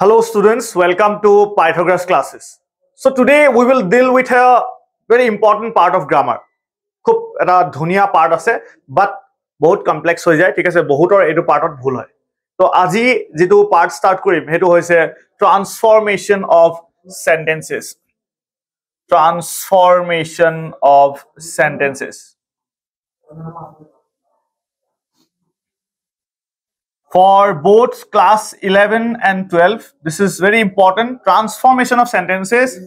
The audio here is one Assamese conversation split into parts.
Hello students, welcome to Pythagoras classes. So today we will deal with a very important part of grammar. খুব এটা ধুনীয়া পাৰ্ট আছে বাট বহুত কমপ্লেক্স হৈ যায় ঠিক আছে? বহুতৰ এইটো পাৰ্টত ভুল হয়। তো আজি যিটো পাৰ্ট ষ্টাৰ্ট কৰিম সেইটো হৈছে transformation of sentences transformation of sentences for both class 11 and 12 this is very important. Transformation of sentences.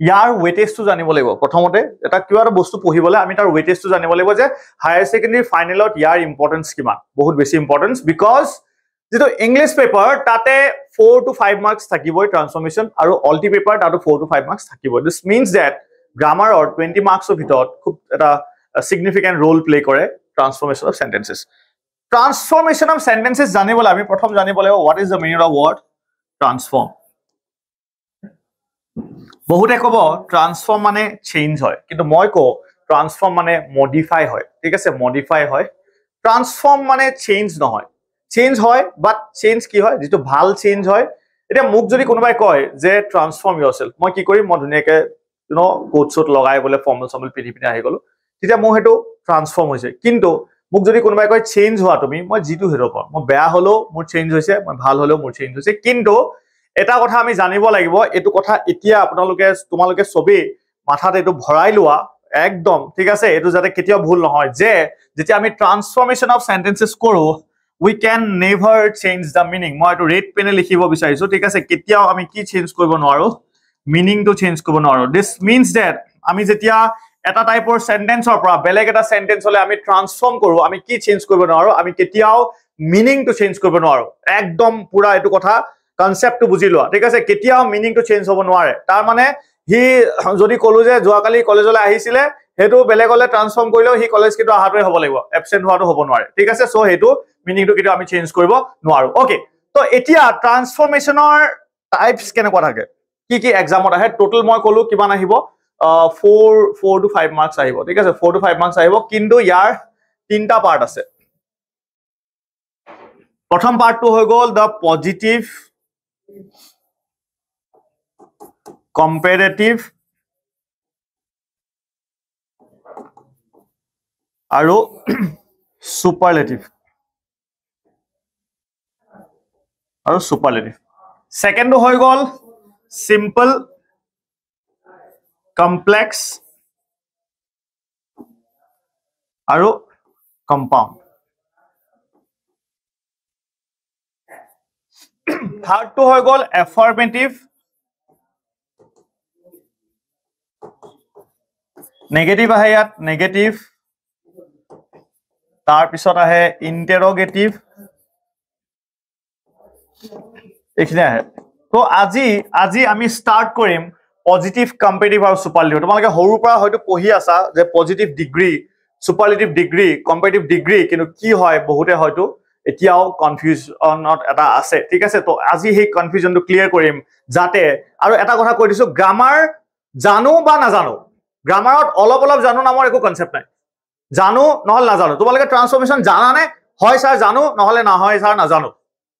ইয়াৰ ৱেটেজটো জানিব লাগিব প্ৰথমতে এটা কিবা এটা বস্তু পঢ়িবলৈ আমি তাৰ ৱেটেজটো জানিব লাগিব যে হায়াৰ ছেকেণ্ডেৰী ফাইনেলত ইয়াৰ ইম্পৰ্টেঞ্চ কিমান বহুত বেছি ইম্পৰ্টেঞ্চ বিকজ যিটো ইংলিছ পেপাৰ তাতে ফ'ৰ টু ফাইভ মাৰ্কছ থাকিবই ট্ৰান্সফৰ্মেশ্যন আৰু অলটি পেপাৰ তাতো ফ'ৰ টু ফাইভ মাৰ্কছ থাকিবই দিছ মিনছ ডেট গ্ৰামাৰৰ টুৱেণ্টি মাৰ্কছৰ ভিতৰত খুব এটা ছিগনিফিকেণ্ট ৰোল প্লে কৰে transformation of sentences transformation of sentences জানিবলৈ আমি প্ৰথম জানিব লাগিব what is the meaning of word transform বহুতে ক'ব ট্ৰান্সফৰ্ম মানে চেঞ্জ হয়। কিন্তু মই কওঁ ট্ৰান্সফৰ্ম মানে মডিফাই হয়। ঠিক আছে মডিফাই হয়। ট্ৰান্সফৰ্ম মানে চেঞ্জ নহয়। চেঞ্জ হয় বাট চেঞ্জ কি হয়? যিটো ভাল চেঞ্জ হয়। এতিয়া মোক যদি কোনোবাই কয় যে ট্ৰান্সফৰ্ম ইয়ৰ চেল্ফ মই কি কৰিম? মই ধুনীয়াকে ন কোট চুট লগাই বোলে ফৰ্মেল চৰ্মেল পিন্ধি পিন্ধি আহি গলো। তেতিয়া মোৰ সেইটো ট্ৰান্সফৰ্ম হৈছে। কিন্তু মোক যদি কোনোবাই কয় চেঞ্জ হোৱা তুমি মই যিটো সেইটো পাওঁ মই বেয়া হলেও মোৰ চেঞ্জ হৈছে মই ভাল হলেও মোৰ চেঞ্জ হৈছে। কিন্তু এটা কথা আমি জানিব লাগিব এইটো কথা এতিয়া আপোনালোকে তোমালোকে চবেই মাথাত এইটো ভৰাই লোৱা একদম ঠিক আছে? এইটো যাতে কেতিয়াও ভুল নহয় যে যেতিয়া আমি ট্ৰান্সফৰ্মেশ্যন অফ চেণ্টেন্সেছ কৰো we can never change the meaning মই এইটো ৰেড পেনে লিখিব বিচাৰিছো ঠিক আছে? কেতিয়াও আমি কি চেঞ্জ কৰিব নোৱাৰো? মিনিংটো চেঞ্জ কৰিব নোৱাৰো। দিছ মিনছ ডেট আমি যেতিয়া এটা টাইপৰ চেণ্টেন্সৰ পৰা বেলেগ এটা চেণ্টেন্সলৈ আমি ট্ৰান্সফৰ্ম কৰো আমি কি চেঞ্জ কৰিব নোৱাৰো আমি কেতিয়াও মিনিংটো চেঞ্জ কৰিব নোৱাৰো। একদম পুৰা এইটো কথা কনচেপ্টটো বুজি লোৱা। ঠিক আছে? কেতিয়াও মিনিংটো চেঞ্জ হ'ব নোৱাৰে। তাৰ মানে সি যদি কলো যে যোৱাকালি কলেজলৈ আহিছিলে সেইটো বেলেগলৈ ট্ৰান্সফৰ্ম কৰিলেও সি কলেজ কিন্তু অহাটোৱে হ'ব লাগিব। এবচেণ্ট হোৱাটো হ'ব নোৱাৰে। ঠিক আছে? চ' সেইটো মিনিংটো কেতিয়াও আমি চেঞ্জ কৰিব নোৱাৰো। অ'কে ত' এতিয়া ট্ৰান্সফৰ্মেশ্যনৰ টাইপছ কেনেকুৱা থাকে? কি কি এক্সামত আহে? টোটেল মই কলো কিমান আহিব। Four four to five marks আহিব, ঠিক আছে? ফ'ৰ টু ফাইভ মাৰ্কছ আহিব, কিন্তু ইয়াৰ তিনিটা পাৰ্ট আছে। প্ৰথম পাৰ্টটো হৈ গ'ল দ্য পজিটিভ কম্পেৰেটিভ আৰু চুপাৰলেটিভ আৰু চুপাৰলেটিভ ছেকেণ্ডটো হৈ গ'ল চিম্পল কমপ্লেক্স আৰু কম্পাউণ্ড থাৰ্ডটো হৈ গ'ল এফাৰ্মেটিভ নেগেটিভ আহে ইয়াত নেগেটিভ তাৰপিছত আহে ইণ্টেৰগেটিভ এইখিনি আহে। তো আজি আজি আমি ষ্টাৰ্ট কৰিম পজিটিভ কম্পেটিভ আৰু চুপাৰলেটিভ তোমালোকে সৰুৰ পৰা হয়তো পঢ়ি আছা যে positive degree superlative degree comparative degree কিন্তু কি হয় বহুতে হয়তো এতিয়াও কনফিউজনত এটা আছে। ঠিক আছে? তো আজি সেই কনফিউজনটো ক্লিয়াৰ কৰিম যাতে আৰু এটা কথা কৈ দিছো গ্ৰামাৰ জানো বা নাজানো? গ্ৰামাৰত অলপ অলপ জানো নামৰ একো কনচেপ্ট নাই। জানো নহ'লে নাজানো। তোমালোকে ট্ৰান্সফৰ্মেশ্যন জানানে? হয় ছাৰ জানো নহ'লে নহয় ছাৰ নাজানো।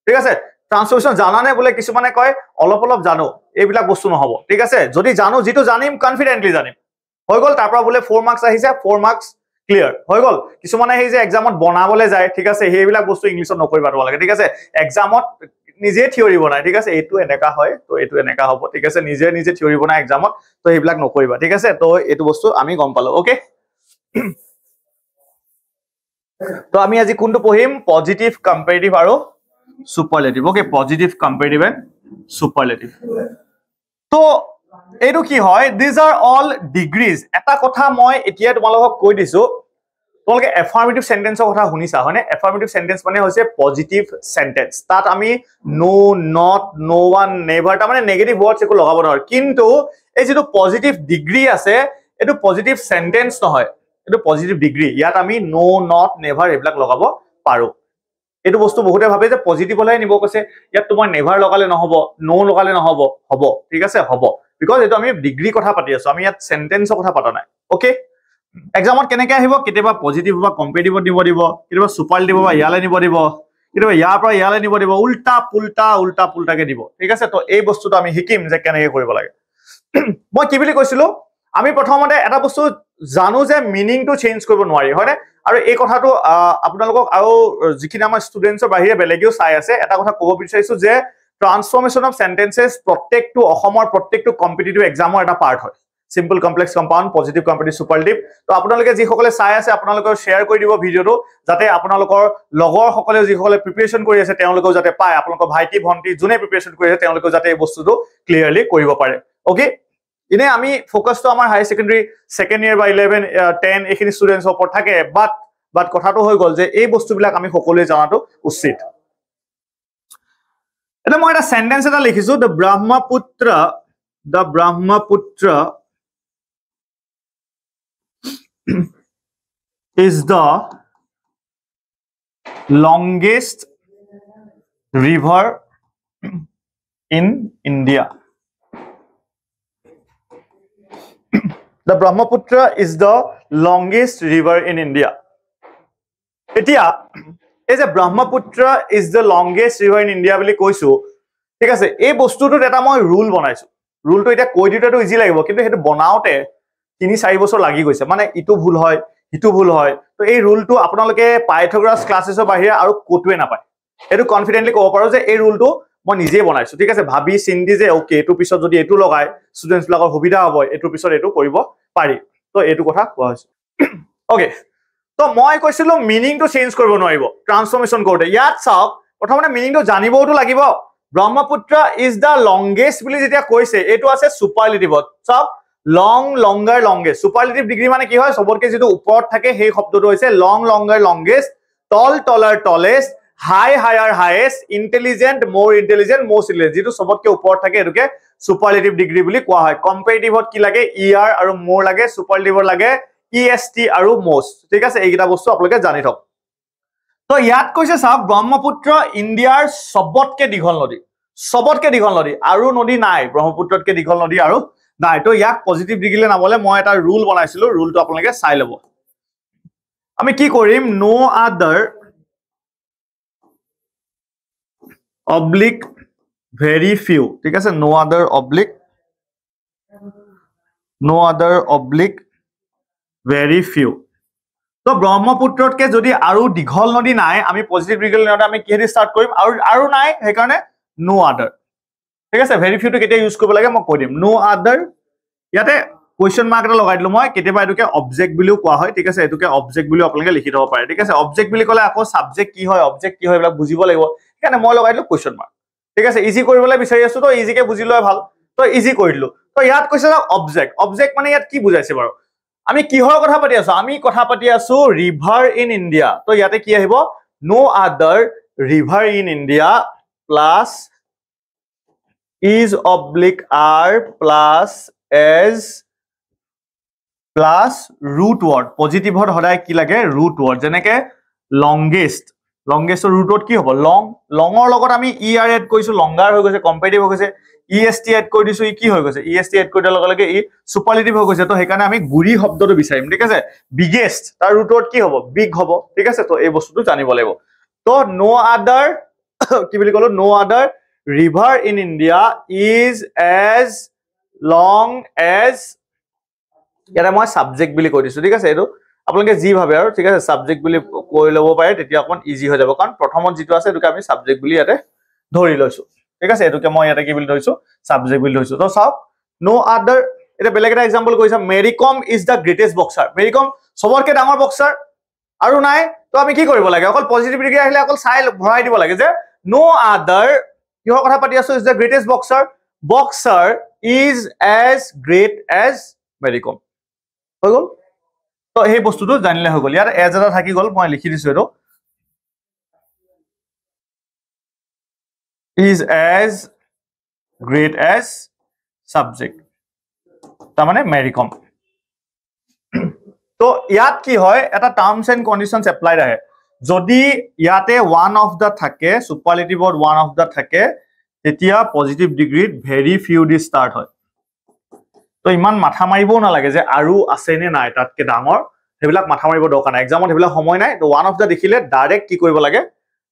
ঠিক আছে? ট্ৰান্সফৰ্মেশ্যন জানানে বোলে কিছুমানে কয় অলপ অলপ জানো এইবিলাক বস্তু নহ'ব। ঠিক আছে? যদি জানো যিটো জানিম কনফিডেণ্টলি জানিম। হৈ গ'ল তাৰ পৰা বোলে ফ'ৰ মাৰ্কছ আহিছে ফ'ৰ মাৰ্কছ ক্লিয়াৰ হৈ গ'ল। কিছুমানে সেই যে এক্সামত বনাবলৈ যায় ঠিক আছে? সেইবিলাক বস্তু ইংলিছত নকৰিবা তোমালোকে ঠিক আছে? এক্সামত নিজে থিয়ৰি বনাই ঠিক আছে? এইটো এনেকা হয় তো এইটো এনেকা হ'ব ঠিক আছে? নিজে নিজে থিয়ৰি বনাই এক্সামত তো সেইবিলাক নকৰিবা ঠিক আছে? তো এইটো বস্তু আমি গম পালো অ'কে তো আমি আজি কোনটো পঢ়িম? পজিটিভ কম্পেৰিটিভ আৰু superlative okay positive comparative and superlative তো এইটো কি হয়? দিজ আৰ অল ডিগ্ৰীজ এটা কথা মই এতিয়া তোমালোকক কৈ দিছো। তোমালোকে এফাৰ্মেটিভ চেণ্টেন্সৰ কথা শুনিছা হয়নে? এফাৰ্মেটিভ চেণ্টেন্স মানে হৈছে পজিটিভ চেণ্টেন্স তাত আমি no' not no' one never তাৰমানে নেগেটিভ ৱৰ্ডছ একো লগাব নোৱাৰো। কিন্তু এই যিটো পজিটিভ ডিগ্ৰী আছে এইটো পজিটিভ চেণ্টেন্স নহয়। এইটো পজিটিভ ডিগ্ৰী ইয়াত আমি ন' নট নেভাৰ এইবিলাক লগাব পাৰো। এইটো বস্তু বহুতে ভাবে যে পজিটিভলৈহে নিব কৈছে ইয়াত তোমাৰ নেভাৰ লগালে নহব ন' লগালে নহব হ'ব ঠিক আছে হ'ব। বিকজ এইটো আমি ডিগ্ৰী কথা পাতি আছো আমি ইয়াত চেণ্টেন্সৰ কথা পতা নাই অ'কে এক্সামত কেনেকে আহিব? কেতিয়াবা পজিটিভ বা কম্পেটিভত নিব দিব কেতিয়াবা চুপাৰ বা ইয়ালৈ নিব দিব কেতিয়াবা ইয়াৰ পৰা ইয়ালৈ নিব দিব উল্টা পুল্টা উল্টা পুল্টাকে দিব ঠিক আছে? তো এই বস্তুটো আমি শিকিম যে কেনেকে কৰিব লাগে। মই কি বুলি কৈছিলো? আমি প্ৰথমতে এটা বস্তু জানো যে মিনিংটো চেঞ্জ কৰিব নোৱাৰি হয়নে? আৰু এই কথাটো আপোনালোকক আৰু যিখিনি আমাৰ ষ্টুডেণ্টছৰ বাহিৰে বেলেগেও চাই আছে এটা কথা ক'ব বিচাৰিছো যে ট্ৰান্সফৰ্মেশ্যন অফ চেণ্টেন্সেছ প্ৰত্যেকটো অসমৰ প্ৰত্যেকটো কম্পিটিটিভ এক্সামৰ এটা পাৰ্ট হয়। Simple complex compound positive comparative superlative তো আপোনালোকে যিসকলে চাই আছে আপোনালোকে শ্বেয়াৰ কৰি দিব ভিডিঅ'টো যাতে আপোনালোকৰ লগৰসকলেও যিসকলে প্ৰিপেৰেশ্যন কৰি আছে তেওঁলোকেও যাতে পায়। আপোনালোকৰ ভাইটি ভণ্টি যোনে প্ৰিপেৰেশ্যন কৰি আছে তেওঁলোকেও যাতে এই বস্তুটো ক্লিয়াৰলি কৰিব পাৰে। অ'কে এনে আমি ফ'কাছটো আমাৰ হায়াৰ ছেকেণ্ডেৰী ছেকেণ্ড ইয়েৰ বা ইলেভেন টেন এইখিনি ষ্টুডেণ্টছৰ ওপৰত থাকে বাট বাট কথাটো হৈ গ'ল যে এই বস্তুবিলাক আমি সকলোৱে জনাটো উচিত এতিয়া মই এটা চেণ্টেন্স এটা লিখিছো the Brahmaputra the Brahmaputra is the longest river in India. The Brahmaputra is the longest river in India. এতিয়া এই যে Brahmaputra is the longest river in India বুলি কৈছো ঠিক আছে এই বস্তুটোত এটা মই ৰুল বনাইছো। ৰুলটো এতিয়া কৈ দিওঁতেতো ইজি লাগিব কিন্তু সেইটো বনাওঁতে তিনি চাৰি বছৰ লাগি গৈছে। মানে ইটো ভুল হয় সিটো ভুল হয়। তো এই ৰুলটো আপোনালোকে পাইথগ্ৰাছ ক্লাছেছৰ বাহিৰে আৰু ক'তোৱে নাপায়। সেইটো কনফিডেণ্টলি ক'ব পাৰো যে এই ৰুলটো মই নিজেই বনাইছো ঠিক আছে? ভাবি চিন্তি যে অ'কে এইটোৰ পিছত যদি এইটো লগাই ষ্টুডেণ্টছবিলাকৰ সুবিধা হ'ব এইটোৰ পিছত এইটো কৰিব পাৰি। তো এইটো কথা কোৱা হৈছে। অ'কে তো মই কৈছিলো মিনিংটো চেঞ্জ কৰিব নোৱাৰিব ট্ৰান্সফৰ্মেশ্যন কৰোঁতে। ইয়াত চাওক প্ৰথমতে মিনিংটো জানিবওতো লাগিব। ব্ৰহ্মপুত্ৰ ইজ দ্য লংগেষ্ট বুলি যেতিয়া কৈছে এইটো আছে চুপাৰলিটিভত চাওক long longer longest superlative degree মানে কি হয়? চবতকে যিটো ওপৰত থাকে সেই শব্দটো হৈছে long longer longest tall taller tallest high higher highest intelligent more intelligent most intelligent যিটো চবতকে ওপৰত থাকে এইটোকে চুপাৰলিটিভ ডিগ্ৰী বুলি কোৱা হয়। কম্পেৰিটিভত কি লাগে? ই আৰ আৰু মোৰ লাগে চুপাৰলিটিভত লাগে ই এছ টি আৰু মষ্ট ঠিক আছে? এইকেইটা বস্তু আপোনালোকে জানি থওক। তো ইয়াত কৈছে চাওক ব্ৰহ্মপুত্ৰ ইণ্ডিয়াৰ চবতকে দীঘল নদী। চবতকে দীঘল নদী। আৰু নদী নাই। ব্ৰহ্মপুত্ৰতকে দীঘল নদী আৰু নাই। তো ইয়াক পজিটিভ ডিগ্ৰীলে নামলে মই এটা ৰুল বনাইছিলো। ৰুলটো আপোনালোকে চাই ল'ব। আমি কি কৰিম? ন' আদাৰ অব্লিক ভেৰি ফিউ ঠিক আছে? ন' আদাৰ অব্লিক ন' আদাৰ অব্লিক ভেৰি ফিউ। তো ব্ৰহ্মপুত্ৰতকে যদি আৰু দীঘল নদী নাই আমি পজিটিভ ডিগ্ৰী আমি কিহেদি কৰিম? আৰু আৰু নাই সেইকাৰণে ন' আদাৰ ঠিক আছে? ভেৰি ফিউটো কেতিয়া ইউজ কৰিব লাগে মই কৈ দিম। ন' আদাৰ ইয়াতে কুৱেশ্যন মাৰ্ক এটা লগাই দিলো মই কেতিয়াবা এইটোকে অবজেক্ট বুলিও কোৱা হয় ঠিক আছে? এইটোকে অবজেক্ট বুলিও আপোনালোকে লিখি থব পাৰে। ঠিক আছে? অবজেক্ট বুলি ক'লে আকৌ ছাবজেক্ট কি হয়? অবজেক্ট কি হয়? এইবিলাক বুজিব লাগিব। সেইকাৰণে মই লগাই দিলো কুৱেশ্যন মাৰ্ক ঠিক আছে ইজি কৰিবলৈ বিচাৰি আছো তো ইজিকে বুজি লোৱাই ভাল। তো ইজি কৰি দিলো। তো ইয়াত কৈছে অবজেক্ট অবজেক্ট মানে ইয়াত কি বুজাইছে বাৰু? আমি কিহৰ কথা পাতি আছো? আমি কথা পাতি আছো ৰিভাৰ ইন ইণ্ডিয়া তো ইয়াতে কি আহিব? No' other river in India plus is oblique er plus as plus root word পজিটিভত সদায় কি লাগে? ৰুট ৱৰ্ড যেনেকে লংগেষ্ট লংগেষ্টৰ ৰুট ৱৰ্ড কি হ'ব? লং লঙৰ লগত আমি ই আৰ এড কৰিছো লংগাৰ হৈ গৈছে কম্পেটিভ হৈ গৈছে ই এছ টি এড কৰি দিছো ই কি হৈ গৈছে? ই এছ টি এড কৰি দিয়াৰ লগে লগে ই চুপাৰলিটিভ হৈ গৈছে তো সেইকাৰণে আমি গুৰি শব্দটো বিচাৰিম ঠিক আছে? বিগেষ্ট তাৰ ৰুট ৱৰ্ড কি হ'ব? বিগ হ'ব ঠিক আছে? তো এই বস্তুটো জানিব লাগিব। তো ন' আদাৰ কি বুলি ক'লো? No' other river in India is as long as ইয়াতে মই ছাবজেক্ট বুলি কৈ দিছো ঠিক আছে? এইটো আপোনালোকে যি ভাবে আৰু ঠিক আছে ছাবজেক্ট বুলি কৈ ল'ব পাৰে তেতিয়া অকণ ইজি হৈ যাব। কাৰণ প্ৰথমত যিটো আছে সেইটোকে আমি ছাবজেক্ট বুলি ইয়াতে ধৰি লৈছো। ঠিক আছে এইটোকে মই ইয়াতে কি বুলি ধৰিছো? ছাবজেক্ট বুলি ধৰিছো। তো চাওক ন' আদাৰ এতিয়া বেলেগ এটা এক্সাম্পল কৈছা Mary Kom is the greatest boxer Mary Kom চবতকে ডাঙৰ বক্সাৰ আৰু নাই তো আমি কি কৰিব লাগে? অকল পজিটিভ ডিগ্ৰী আহিলে অকল চাই ভৰাই দিব লাগে যে ন' আদাৰ কিহৰ কথা পাতি আছো? Is the greatest boxer boxer is as great as Mary Kom হৈ গ'ল? তো সেই বস্তুটো জানিলে হৈ গ'ল। ইয়াত এজ এটা থাকি গ'ল মই লিখি দিছো এইটো। Is as great as subject তাৰমানে মেৰি কম তো ইয়াত কি হয় এটা টাৰ্মছ এণ্ড কণ্ডিশ্যনছ এপ্লাইড আহে। যদি ইয়াতে ওৱান অফ দ্য থাকে চুপাৰলেটিভত ওৱান অফ দ্য থাকে তেতিয়া পজিটিভ ডিগ্ৰীত ভেৰি ফিউ দি ষ্টাৰ্ট হয়। তো ইমান মাথা মাৰিবও নালাগে যে আৰু আছে নে নাই তাতকে ডাঙৰ সেইবিলাক মাথা মাৰিব দৰকাৰ নাই। এক্সামত সেইবিলাক সময় নাই তো ওৱান অফ দ্য দেখিলে ডাইৰেক্ট কি কৰিব লাগে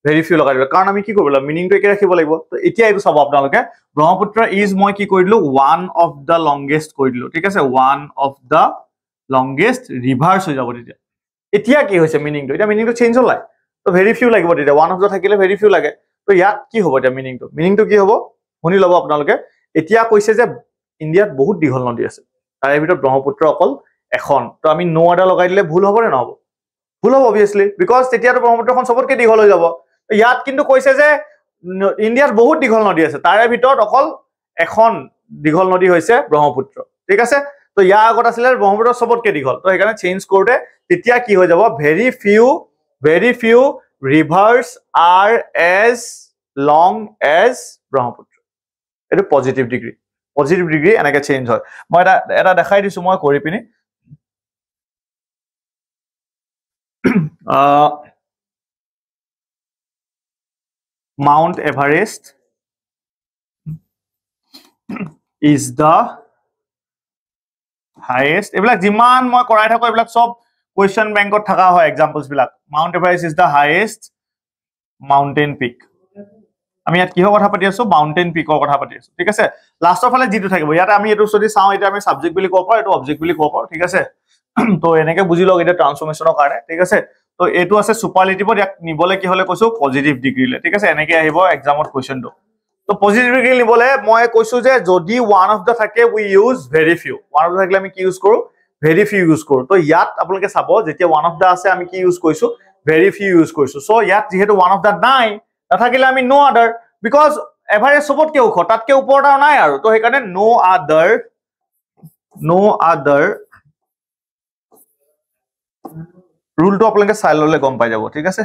ভেৰি ফিউ লগাই দিব। কাৰণ আমি কি কৰিব লাগিব মিনিংটো একে ৰাখিব লাগিব। তো এতিয়া এইটো চাব আপোনালোকে ব্ৰহ্মপুত্ৰ ইজ মই কি কৰি দিলো ওৱান অফ দ্য লংগেষ্ট কৰি দিলো ঠিক আছে one of the longest rivers হৈ যাব তেতিয়া। এতিয়া কি হৈছে মিনিংটো এতিয়া মিনিংটো চেঞ্জ হ'ল তো ভেৰি ফিউ লাগিব তেতিয়া। ওৱান অফ দ্য থাকিলে ভেৰি ফিউ লাগে। তো ইয়াত কি হ'ব এতিয়া মিনিংটো মিনিংটো কি হ'ব? শুনি ল'ব আপোনালোকে। এতিয়া কৈছে যে ইণ্ডিয়াত বহুত দীঘল নদী আছে। তাৰে ভিতৰত ব্ৰহ্মপুত্ৰ অকল এখন। তো আমি ন এটা লগাই দিলে ভুল হ'ব নে নহ'ব? ভুল হ'ব অভিয়াছলি বিকজ তেতিয়াতো ব্ৰহ্মপুত্ৰখন চবতকে দীঘল হৈ যাব। ইয়াত কিন্তু কৈছে যে ইণ্ডিয়াত বহুত দীঘল নদী আছে। তাৰে ভিতৰত অকল এখন দীঘল নদী হৈছে ব্ৰহ্মপুত্ৰ। ঠিক আছে? তো ইয়াৰ আগত আছিলে ব্ৰহ্মপুত্ৰ চবতকে দীঘল। তো সেইকাৰণে চেঞ্জ কৰোঁতে তেতিয়া কি হৈ যাব? Very few very few rivers are as long as Brahmaputra. এইটো পজিটিভ ডিগ্ৰী পজিটিভ ডিগ্ৰী এনেকে চেঞ্জ হয়। মই এটা এটা দেখাই দিছো মই কৰি পিনি। Mount Everest is the highest এইবিলাক যিমান মই কৰাই থাকো এইবিলাক চব কুৱেশ্যন বেংকত থকা হয় এক্সাম্পলছ বিলাক। Mount Everest is the highest mountain peak আমি ইয়াত কিহৰ কথা পাতি আছো? মাউণ্টেইন পিকৰ কথা পাতি আছো ঠিক আছে? লাষ্টৰ ফালে যিটো থাকিব ইয়াতে আমি এইটো যদি চাওঁ এতিয়া আমি ছাবজেক্ট বুলি ক'ব পাৰোঁ এইটো অবজেক্ট বুলি ক'ব পাৰোঁ ঠিক আছে? তো এনেকে বুজি লওক এতিয়া ট্ৰান্সফৰ্মেশ্যনৰ কাৰণে ঠিক আছে? তো এইটো আছে চুপাৰলেটিভত ইয়াক নিবলৈ কি হলে কৈছো? পজিটিভ ডিগ্ৰীলে ঠিক আছে? এনেকে আহিব এক্সামত কুৱেশ্যনটো তো পজিটিভ ডিগ্ৰী নিবলৈ মই কৈছো যে যদি ওৱান অফ দ্য থাকে we use very few one of the থাকিলে আমি কি ইউজ কৰো? ভেৰি ফিউ ইউজ কৰো। তো ইয়াত আপোনালোকে চাব যেতিয়া ওৱান অফ দ্য আছে আমি কি ইউজ কৰিছো? ভেৰি ফিউ ইউজ কৰিছো। চ' ইয়াত যিহেতু ওৱান অফ দ্য নাই নাথাকিলে আমি ন' আদাৰ বিকজ এভাৰেজ চবতকে ওখ তাতকে ওপৰত আৰু নাই আৰু। তো সেইকাৰণে ন' আদাৰ ন' আদাৰ ৰুলটো আপোনালোকে চাই ল'লে গম পাই যাব ঠিক আছে?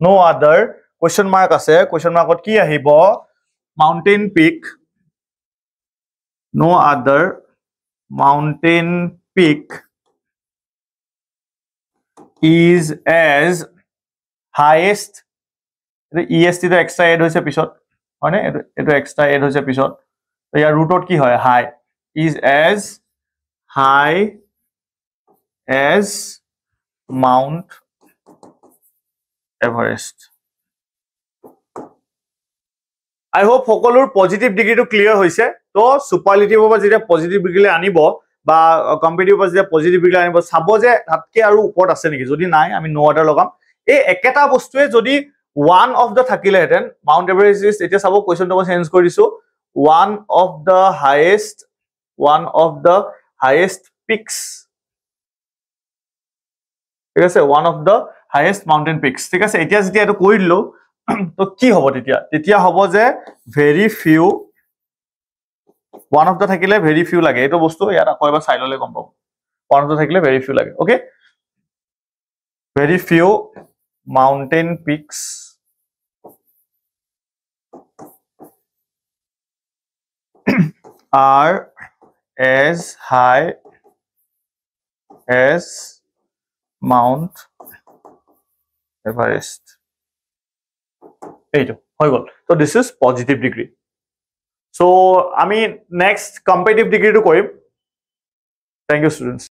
ন' আদাৰ কুৱেশ্যন মাৰ্ক আছে কুৱেশ্যন মাৰ্কত কি আহিব? Mountain peak no' other mountain peak is as highest এইটো ই এছ টিটো এক্সট্ৰা এড হৈছে পিছত হয়নে? এইটো এইটো এক্সট্ৰা এড হৈছে পিছত। ইয়াৰ ৰুটত কি হয়? High is as high as Mount Everest I hope সকলোৰ পজিটিভ ডিগ্ৰীটো ক্লিয়াৰ হৈছে। তো চুপাৰলিটিভৰ পৰা যেতিয়া পজিটিভ ডিগ্ৰীলৈ আনিব বা কম্পিটিভৰ পৰা যেতিয়া পজিটিভ ডিগ্ৰী আনিব চাব যে তাতকে আৰু ওপৰত আছে নেকি? যদি নাই আমি ন এটা লগাম। এই একেটা বস্তুৱে যদি ওৱান অফ দ্য থাকিলেহেঁতেন মাউণ্ট এভাৰেষ্ট ইজ এতিয়া চাব কুৱেশ্যনটো মই চেঞ্জ কৰি দিছো one of the highest one of the highest peaks ঠিক আছে one of the highest mountain peaks ঠিক আছে এতিয়া যেতিয়া এইটো দিলো তো কি হ'ব তেতিয়া? তেতিয়া হ'ব যে very few one of the থাকিলে ভেৰি ফিউ লাগে। এইটো বস্তু ইয়াত আকৌ এবাৰ চাই ল'লে গম পাব। ওৱান অফ দ্য থাকিলে ভেৰি ফিউ লাগে okay very few mountain peaks. Are as high as Mount Everest. এইটো হৈ গ'ল। ত' this is positive degree so' আমি নেক্সট কম্পেটিভ ডিগ্ৰীটো কৰিম। Thank U students